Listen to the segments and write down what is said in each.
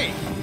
way!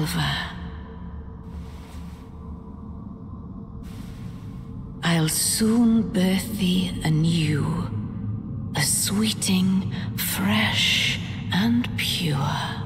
Calva. I'll soon birth thee anew, a sweeting, fresh and pure.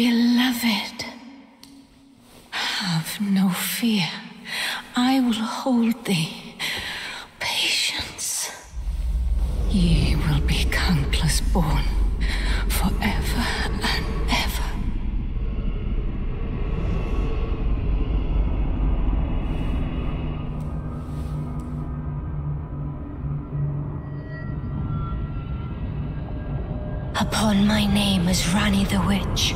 Beloved, have no fear. I will hold thee. Patience. Ye will be countless born forever and ever. Upon my name is Ranni the Witch.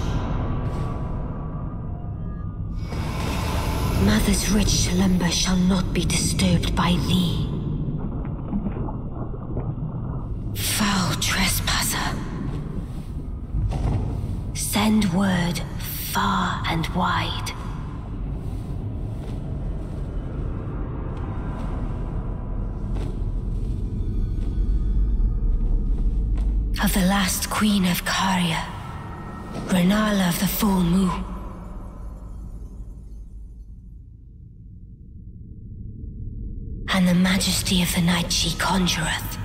Mother's rich slumber shall not be disturbed by thee. Foul trespasser. Send word far and wide. Of the last queen of Caria, Rennala of the Full Moon. And the majesty of the night she conjureth.